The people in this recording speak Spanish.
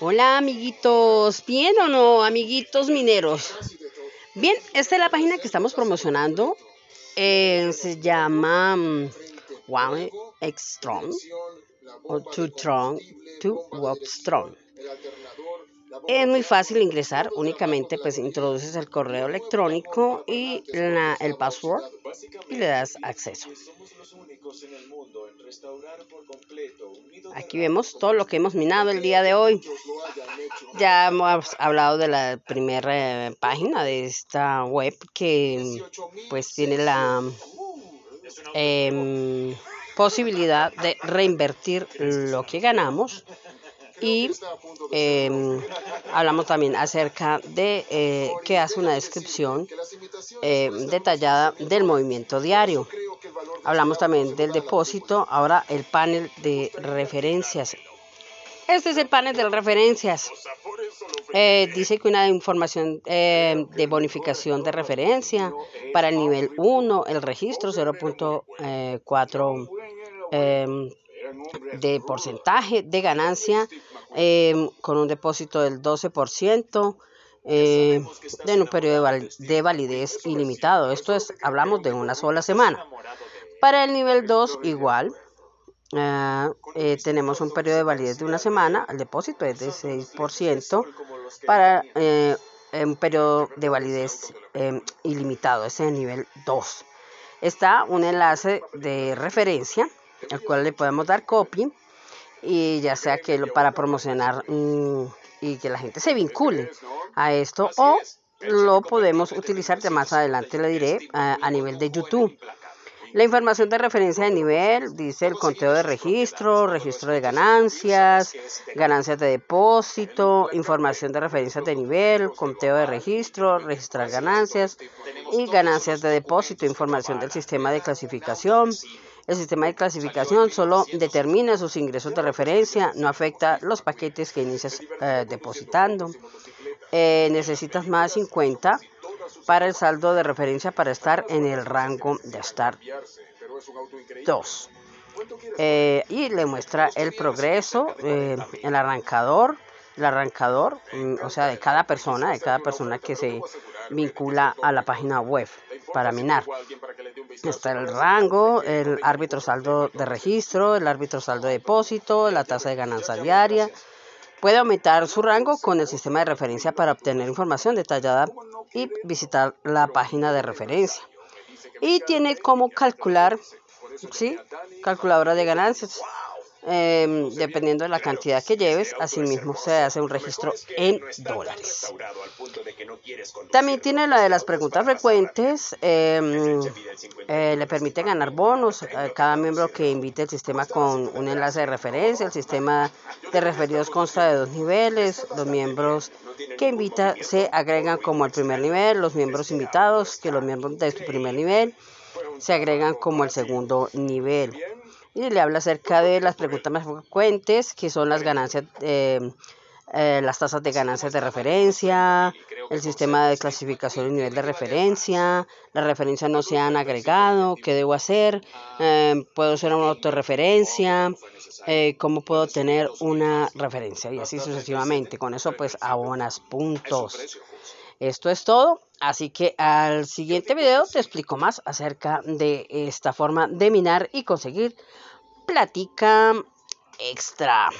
Hola amiguitos, ¿bien o no, amiguitos mineros? Bien, esta es la página que estamos promocionando. Eh, se llama um, One X Strong o Two Strong, Two Walk Strong. Es muy fácil ingresar, únicamente pues introduces el correo electrónico y el password y le das acceso. Aquí vemos todo lo que hemos minado el día de hoy. Ya hemos hablado de la primera página de esta web que pues tiene la em, posibilidad de reinvertir lo que ganamos y em, hablamos también acerca de eh, que hace una descripción eh, detallada del movimiento diario. Hablamos también del depósito, ahora el panel de referencias. Este es el panel de referencias. Eh, dice que una información de bonificación de referencia para el nivel 1, el registro 0.4 de porcentaje de ganancia eh, con un depósito del 12% eh, en un periodo de validez ilimitado. Esto es, hablamos de una sola semana. Para el nivel 2 igual. Ah, eh, tenemos un periodo de validez de una semana, el depósito es de 6% para un periodo de validez ilimitado, ese es el nivel 2. Está un enlace de referencia al cual le podemos dar copy y ya sea que lo, para promocionar mm, y que la gente se vincule a esto o lo podemos utilizar de más adelante le diré a, nivel de YouTube. La información de referencia de nivel dice el conteo de registro, registro de ganancias, ganancias de depósito, información de referencia de nivel, conteo de registro, registrar ganancias y ganancias de depósito, información del sistema de clasificación, el sistema de clasificación solo determina sus ingresos de referencia, no afecta los paquetes que inicias eh, depositando. Eh, necesitas más 50 para el saldo de referencia para estar en el rango de Start 2. Eh, y le muestra el progreso, el arrancador, el arrancador, mm, o sea, de cada persona, de cada persona que se vincula a la página web para minar. Está el rango, el árbitro saldo de registro, el árbitro saldo de depósito, la tasa de ganancia diaria. Puede aumentar su rango con el sistema de referencia para obtener información detallada y visitar la página de referencia. Y tiene cómo calcular, ¿sí? Calculadora de ganancias. Em, dependiendo de la cantidad que lleves, asimismo se hace un registro en dólares. También tiene la de las preguntas frecuentes, em, eh, le permite ganar bonos a cada miembro que invite el sistema con un enlace de referencia. El sistema de referidos consta de dos niveles, los miembros que invita se agregan como el primer nivel, los miembros invitados, que los miembros de su primer nivel se agregan como el segundo nivel y le habla acerca de las preguntas más frecuentes, que son las ganancias, eh, eh, las tasas de ganancias de referencia, el sistema de clasificación y nivel de referencia, las referencias no se han agregado, qué debo hacer, eh, puedo hacer una autorreferencia, cómo puedo tener una referencia y así sucesivamente. Con eso pues abonas puntos. Esto es todo, así que al siguiente video te explico más acerca de esta forma de minar y conseguir platica extra.